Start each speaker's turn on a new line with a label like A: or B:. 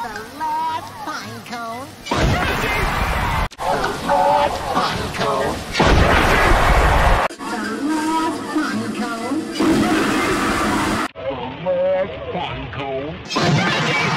A: The last pine cone. The last pine cone. The last pine cone. The last pine cone.